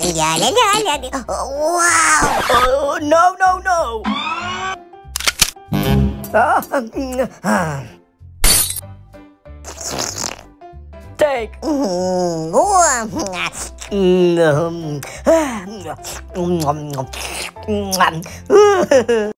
Giờ đến. Wow. Uh, no, no, no. Ờ. Take. Wow.